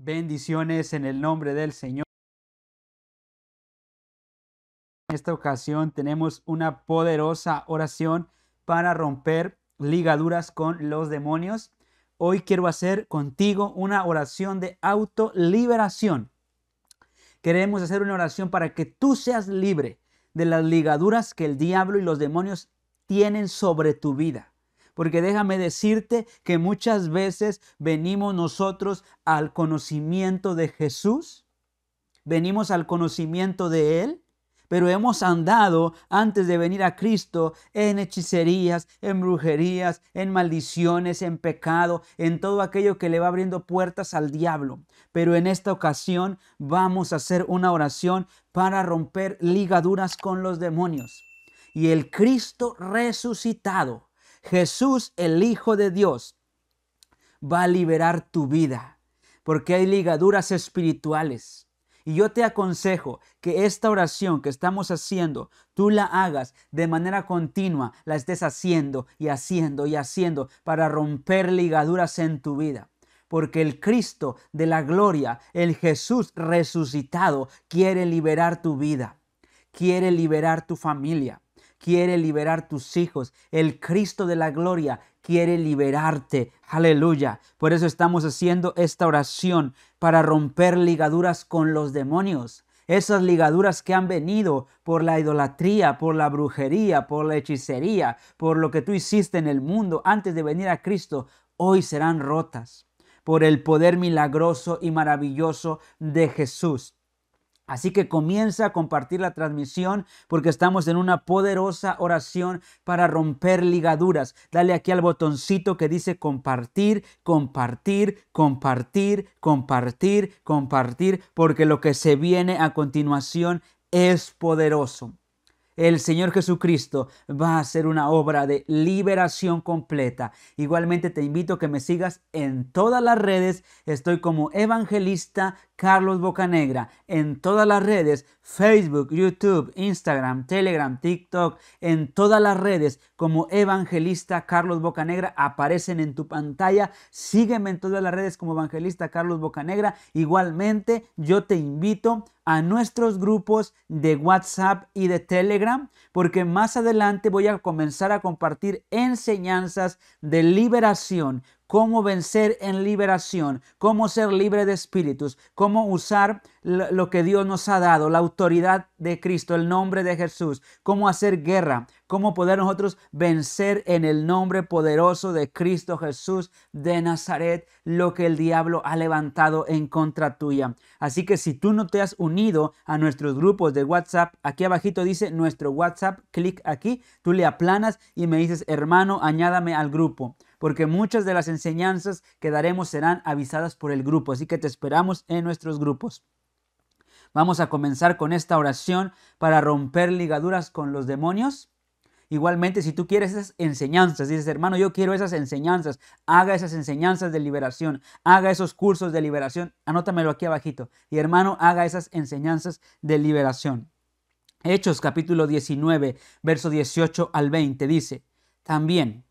Bendiciones en el nombre del Señor. En esta ocasión tenemos una poderosa oración para romper ligaduras con los demonios. Hoy quiero hacer contigo una oración de autoliberación. Queremos hacer una oración para que tú seas libre de las ligaduras que el diablo y los demonios tienen sobre tu vida. Porque déjame decirte que muchas veces venimos nosotros al conocimiento de Jesús, venimos al conocimiento de Él, pero hemos andado antes de venir a Cristo en hechicerías, en brujerías, en maldiciones, en pecado, en todo aquello que le va abriendo puertas al diablo. Pero en esta ocasión vamos a hacer una oración para romper ligaduras con los demonios. Y el Cristo resucitado Jesús, el Hijo de Dios, va a liberar tu vida, porque hay ligaduras espirituales. Y yo te aconsejo que esta oración que estamos haciendo, tú la hagas de manera continua, la estés haciendo y haciendo y haciendo para romper ligaduras en tu vida. Porque el Cristo de la gloria, el Jesús resucitado, quiere liberar tu vida, quiere liberar tu familia quiere liberar tus hijos. El Cristo de la gloria quiere liberarte. Aleluya. Por eso estamos haciendo esta oración para romper ligaduras con los demonios. Esas ligaduras que han venido por la idolatría, por la brujería, por la hechicería, por lo que tú hiciste en el mundo antes de venir a Cristo, hoy serán rotas por el poder milagroso y maravilloso de Jesús. Así que comienza a compartir la transmisión porque estamos en una poderosa oración para romper ligaduras. Dale aquí al botoncito que dice compartir, compartir, compartir, compartir, compartir, porque lo que se viene a continuación es poderoso el Señor Jesucristo va a hacer una obra de liberación completa. Igualmente te invito a que me sigas en todas las redes. Estoy como evangelista Carlos Bocanegra en todas las redes, Facebook, YouTube, Instagram, Telegram, TikTok, en todas las redes como evangelista Carlos Bocanegra aparecen en tu pantalla. Sígueme en todas las redes como evangelista Carlos Bocanegra. Igualmente yo te invito a nuestros grupos de WhatsApp y de Telegram, porque más adelante voy a comenzar a compartir enseñanzas de liberación cómo vencer en liberación, cómo ser libre de espíritus, cómo usar lo que Dios nos ha dado, la autoridad de Cristo, el nombre de Jesús, cómo hacer guerra, cómo poder nosotros vencer en el nombre poderoso de Cristo Jesús de Nazaret lo que el diablo ha levantado en contra tuya. Así que si tú no te has unido a nuestros grupos de WhatsApp, aquí abajito dice nuestro WhatsApp, clic aquí, tú le aplanas y me dices, hermano, añádame al grupo porque muchas de las enseñanzas que daremos serán avisadas por el grupo, así que te esperamos en nuestros grupos. Vamos a comenzar con esta oración para romper ligaduras con los demonios. Igualmente, si tú quieres esas enseñanzas, dices, hermano, yo quiero esas enseñanzas, haga esas enseñanzas de liberación, haga esos cursos de liberación, anótamelo aquí abajito. Y hermano, haga esas enseñanzas de liberación. Hechos capítulo 19, verso 18 al 20 dice, también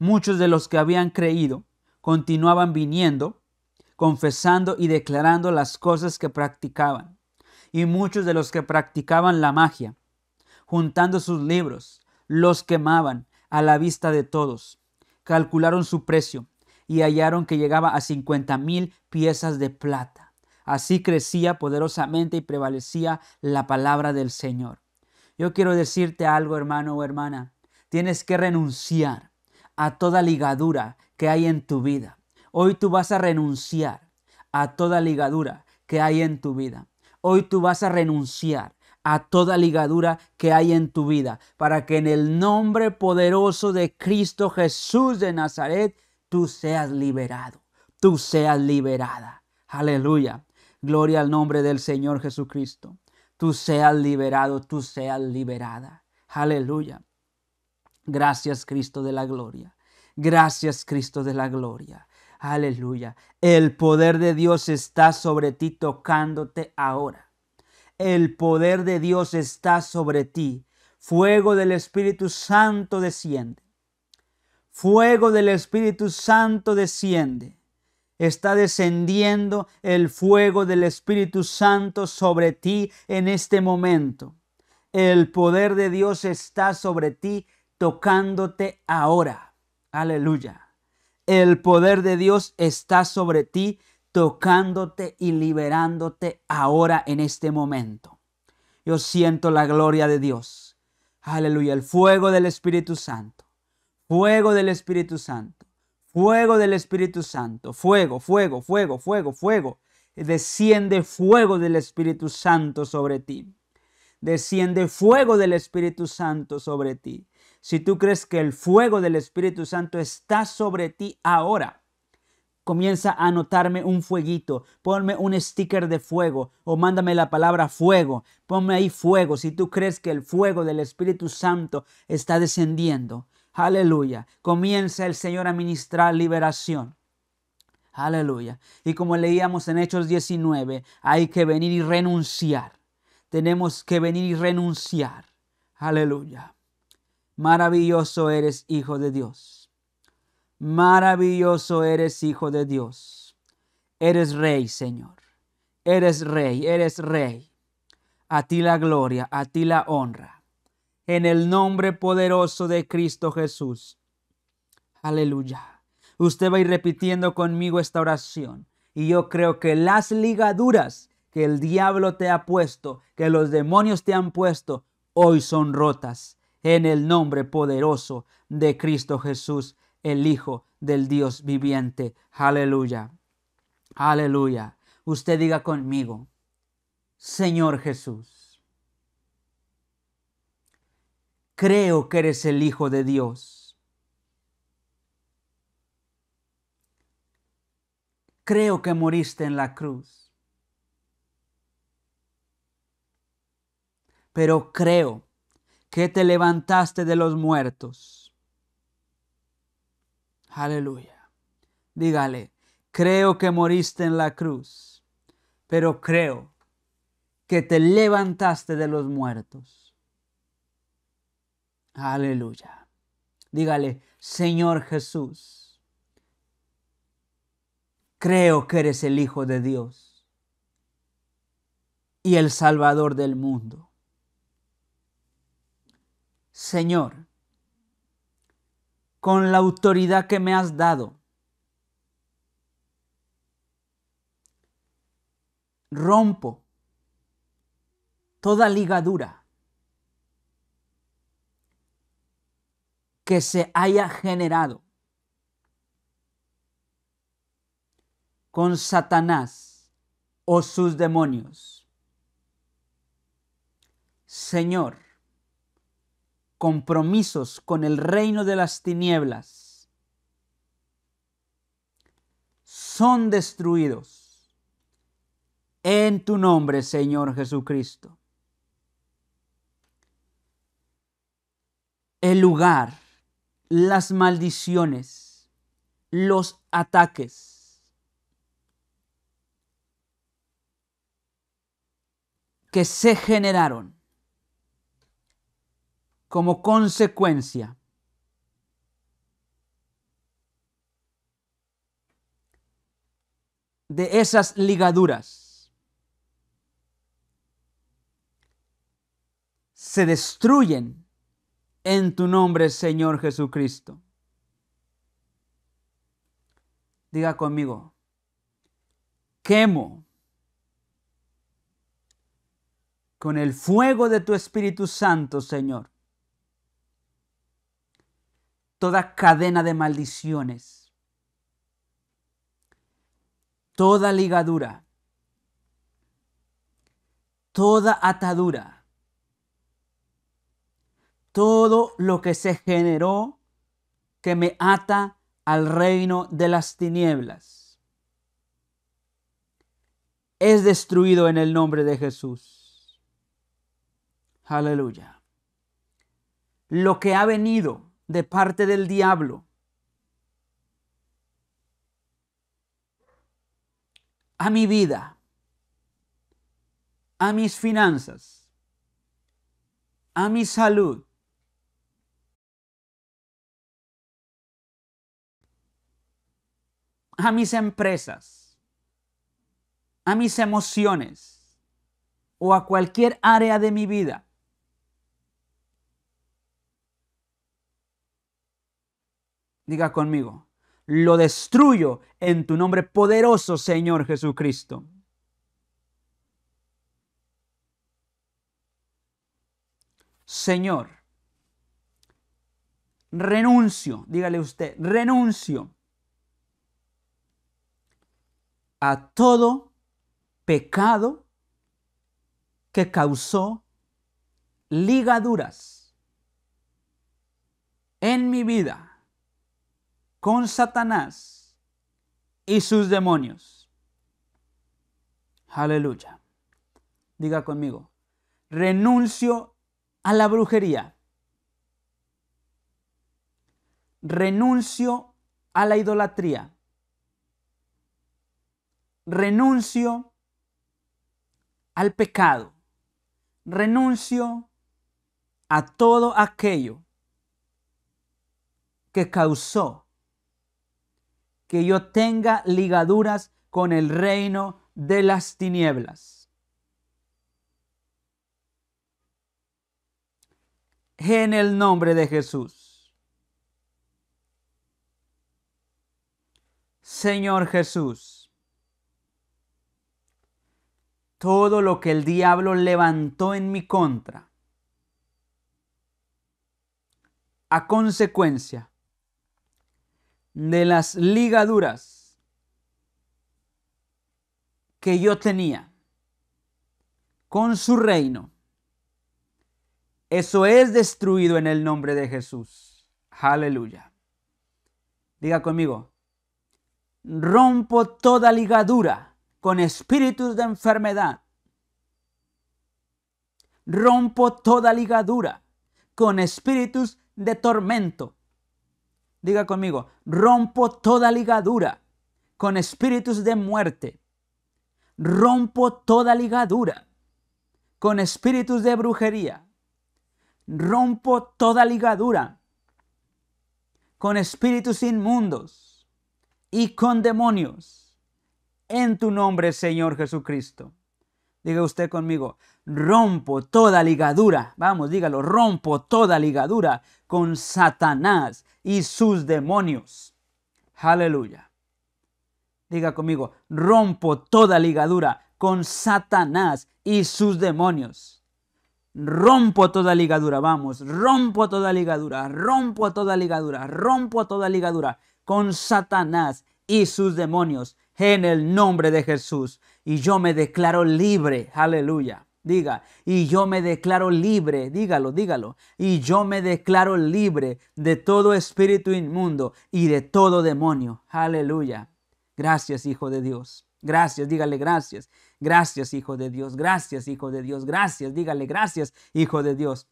muchos de los que habían creído continuaban viniendo, confesando y declarando las cosas que practicaban. Y muchos de los que practicaban la magia, juntando sus libros, los quemaban a la vista de todos. Calcularon su precio y hallaron que llegaba a cincuenta mil piezas de plata. Así crecía poderosamente y prevalecía la palabra del Señor. Yo quiero decirte algo, hermano o hermana. Tienes que renunciar a toda ligadura que hay en tu vida. Hoy tú vas a renunciar a toda ligadura que hay en tu vida. Hoy tú vas a renunciar a toda ligadura que hay en tu vida, para que en el nombre poderoso de Cristo Jesús de Nazaret, tú seas liberado, tú seas liberada. Aleluya. Gloria al nombre del Señor Jesucristo. Tú seas liberado, tú seas liberada. Aleluya. Gracias Cristo de la gloria. Gracias Cristo de la gloria. Aleluya. El poder de Dios está sobre ti tocándote ahora. El poder de Dios está sobre ti. Fuego del Espíritu Santo desciende. Fuego del Espíritu Santo desciende. está descendiendo el fuego del Espíritu Santo sobre ti en este momento. El poder de Dios está sobre ti tocándote ahora. Aleluya. El poder de Dios está sobre ti tocándote y liberándote ahora en este momento. Yo siento la gloria de Dios. Aleluya. El fuego del Espíritu Santo. Fuego del Espíritu Santo. Fuego del Espíritu Santo. Fuego, fuego, fuego, fuego, fuego. Desciende fuego del Espíritu Santo sobre ti. Desciende fuego del Espíritu Santo sobre ti. Si tú crees que el fuego del Espíritu Santo está sobre ti ahora, comienza a anotarme un fueguito, ponme un sticker de fuego o mándame la palabra fuego, ponme ahí fuego si tú crees que el fuego del Espíritu Santo está descendiendo. Aleluya. Comienza el Señor a ministrar liberación. Aleluya. Y como leíamos en Hechos 19, hay que venir y renunciar. Tenemos que venir y renunciar. Aleluya. Maravilloso eres, Hijo de Dios. Maravilloso eres, Hijo de Dios. Eres Rey, Señor. Eres Rey, eres Rey. A ti la gloria, a ti la honra en el nombre poderoso de Cristo Jesús. Aleluya. Usted va a ir repitiendo conmigo esta oración. Y yo creo que las ligaduras que el diablo te ha puesto, que los demonios te han puesto, hoy son rotas en el nombre poderoso de Cristo Jesús, el Hijo del Dios viviente. Aleluya. Aleluya. Usted diga conmigo, Señor Jesús creo que eres el Hijo de Dios. Creo que moriste en la cruz. Pero creo que te levantaste de los muertos. Aleluya. Dígale, creo que moriste en la cruz, pero creo que te levantaste de los muertos. Aleluya. Dígale, Señor Jesús, creo que eres el Hijo de Dios y el Salvador del mundo. Señor, con la autoridad que me has dado, rompo toda ligadura que se haya generado con Satanás o sus demonios. Señor, compromisos con el reino de las tinieblas son destruidos en tu nombre, Señor Jesucristo. El lugar las maldiciones, los ataques que se generaron como consecuencia de esas ligaduras se destruyen en tu nombre, Señor Jesucristo. Diga conmigo, quemo con el fuego de tu Espíritu Santo, Señor, toda cadena de maldiciones, toda ligadura, toda atadura todo lo que se generó que me ata al reino de las tinieblas. Es destruido en el nombre de Jesús. Aleluya. Lo que ha venido de parte del diablo. A mi vida, a mis finanzas, a mi salud, a mis empresas, a mis emociones. O a cualquier área de mi vida. Diga conmigo, lo destruyo en tu nombre poderoso, Señor Jesucristo. Señor, renuncio, dígale usted, renuncio a todo pecado que causó ligaduras en mi vida con Satanás y sus demonios. Aleluya. Diga conmigo, renuncio a la brujería. Renuncio a la idolatría. Renuncio al pecado. Renuncio a todo aquello que causó que yo tenga ligaduras con el reino de las tinieblas. en el nombre de Jesús. Señor Jesús, todo lo que el diablo levantó en mi contra, a consecuencia de las ligaduras que yo tenía con su reino, eso es destruido en el nombre de Jesús. Aleluya. Diga conmigo, rompo toda ligadura con espíritus de enfermedad. Rompo toda ligadura con espíritus de tormento. Diga conmigo, rompo toda ligadura con espíritus de muerte. Rompo toda ligadura con espíritus de brujería rompo toda ligadura con espíritus inmundos y con demonios en tu nombre, Señor Jesucristo. Diga usted conmigo, rompo toda ligadura, vamos, dígalo, rompo toda ligadura con Satanás y sus demonios. Aleluya. Diga conmigo, rompo toda ligadura con Satanás y sus demonios rompo toda ligadura, vamos, rompo toda ligadura, rompo toda ligadura, rompo toda ligadura con Satanás y sus demonios en el nombre de Jesús. Y yo me declaro libre, aleluya. Diga, y yo me declaro libre, dígalo, dígalo. Y yo me declaro libre de todo espíritu inmundo y de todo demonio. Aleluya. Gracias, Hijo de Dios. Gracias, dígale gracias. Gracias, Hijo de Dios. Gracias, Hijo de Dios. Gracias, dígale gracias, Hijo de Dios.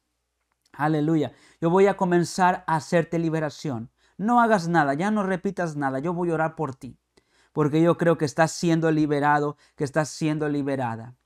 Aleluya. Yo voy a comenzar a hacerte liberación. No hagas nada, ya no repitas nada. Yo voy a orar por ti. Porque yo creo que estás siendo liberado, que estás siendo liberada.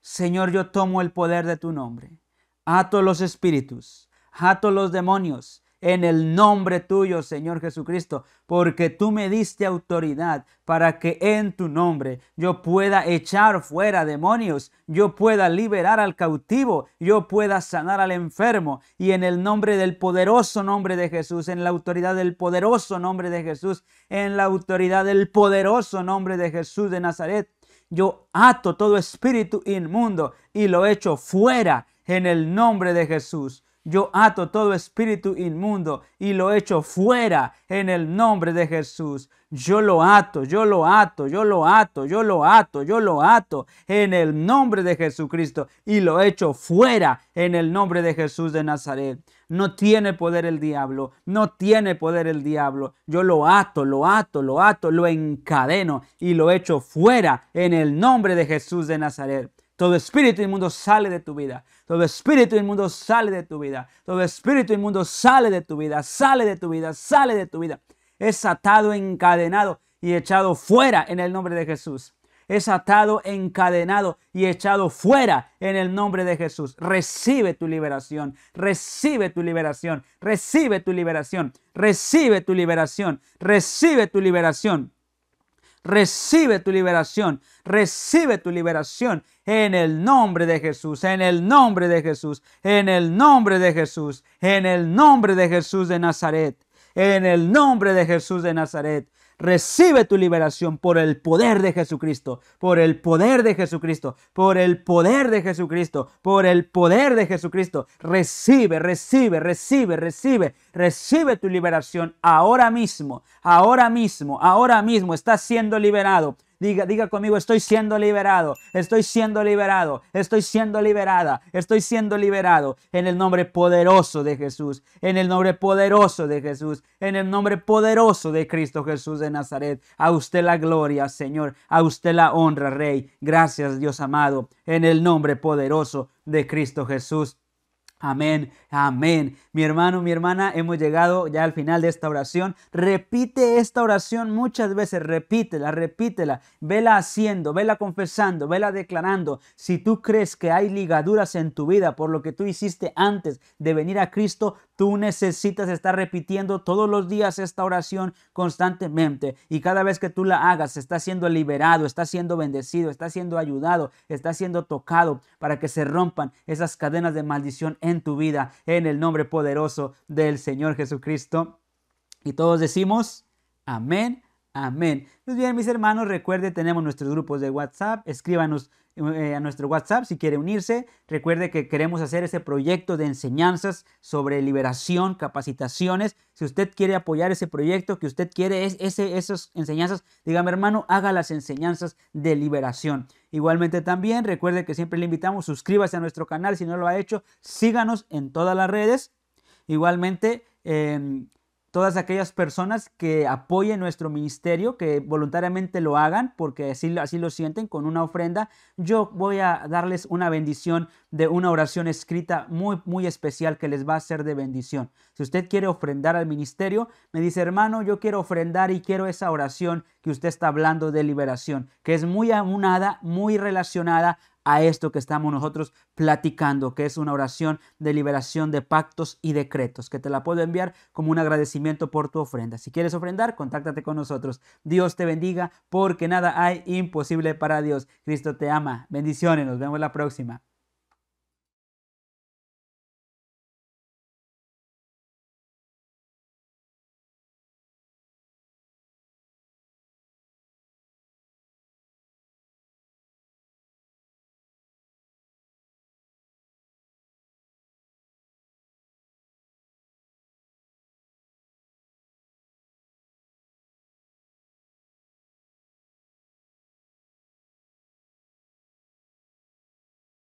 Señor, yo tomo el poder de tu nombre. Ato los espíritus, ato los demonios, en el nombre tuyo, Señor Jesucristo, porque tú me diste autoridad para que en tu nombre yo pueda echar fuera demonios, yo pueda liberar al cautivo, yo pueda sanar al enfermo. Y en el nombre del poderoso nombre de Jesús, en la autoridad del poderoso nombre de Jesús, en la autoridad del poderoso nombre de Jesús de Nazaret, yo ato todo espíritu inmundo y lo echo fuera en el nombre de Jesús. Yo ato todo espíritu inmundo y lo echo fuera en el nombre de Jesús. Yo lo ato, yo lo ato, yo lo ato, yo lo ato, yo lo ato en el nombre de Jesucristo y lo echo fuera en el nombre de Jesús de Nazaret. No tiene poder el diablo, no tiene poder el diablo. Yo lo ato, lo ato, lo ato, lo encadeno y lo echo fuera en el nombre de Jesús de Nazaret. Todo espíritu inmundo sale de tu vida. Todo espíritu inmundo sale de tu vida. Todo espíritu inmundo sale de tu vida, sale de tu vida, sale de tu vida. Es atado, encadenado y echado fuera en el nombre de Jesús. Es atado, encadenado y echado fuera en el nombre de Jesús. Recibe tu liberación, recibe tu liberación, recibe tu liberación, recibe tu liberación, recibe tu liberación. recibe tu liberación, recibe tu liberación en el nombre de Jesús, en el nombre de Jesús, en el nombre de Jesús, en el nombre de Jesús de Nazaret, en el nombre de Jesús de Nazaret. Recibe tu liberación por el poder de Jesucristo, por el poder de Jesucristo, por el poder de Jesucristo, por el poder de Jesucristo. Recibe, recibe, recibe, recibe, recibe tu liberación ahora mismo, ahora mismo, ahora mismo. Estás siendo liberado. Diga, diga conmigo, estoy siendo liberado, estoy siendo liberado, estoy siendo liberada, estoy siendo liberado en el nombre poderoso de Jesús, en el nombre poderoso de Jesús, en el nombre poderoso de Cristo Jesús de Nazaret. A usted la gloria, Señor, a usted la honra, Rey. Gracias, Dios amado, en el nombre poderoso de Cristo Jesús. Amén, amén. Mi hermano, mi hermana, hemos llegado ya al final de esta oración. Repite esta oración muchas veces, repítela, repítela. Vela haciendo, vela confesando, vela declarando. Si tú crees que hay ligaduras en tu vida por lo que tú hiciste antes de venir a Cristo, tú necesitas estar repitiendo todos los días esta oración constantemente. Y cada vez que tú la hagas, está siendo liberado, está siendo bendecido, está siendo ayudado, está siendo tocado para que se rompan esas cadenas de maldición en tu vida, en el nombre poderoso del Señor Jesucristo. Y todos decimos, amén, amén. Pues bien, mis hermanos, recuerde, tenemos nuestros grupos de WhatsApp, escríbanos eh, a nuestro WhatsApp si quiere unirse. Recuerde que queremos hacer ese proyecto de enseñanzas sobre liberación, capacitaciones. Si usted quiere apoyar ese proyecto, que usted quiere es, ese, esas enseñanzas, dígame hermano, haga las enseñanzas de liberación. Igualmente también recuerde que siempre le invitamos, suscríbase a nuestro canal si no lo ha hecho, síganos en todas las redes. Igualmente, eh, todas aquellas personas que apoyen nuestro ministerio, que voluntariamente lo hagan, porque así, así lo sienten con una ofrenda, yo voy a darles una bendición de una oración escrita muy, muy especial que les va a ser de bendición. Si usted quiere ofrendar al ministerio, me dice, hermano, yo quiero ofrendar y quiero esa oración que usted está hablando de liberación, que es muy aunada, muy relacionada a esto que estamos nosotros platicando, que es una oración de liberación de pactos y decretos, que te la puedo enviar como un agradecimiento por tu ofrenda. Si quieres ofrendar, contáctate con nosotros. Dios te bendiga porque nada hay imposible para Dios. Cristo te ama. Bendiciones, nos vemos la próxima.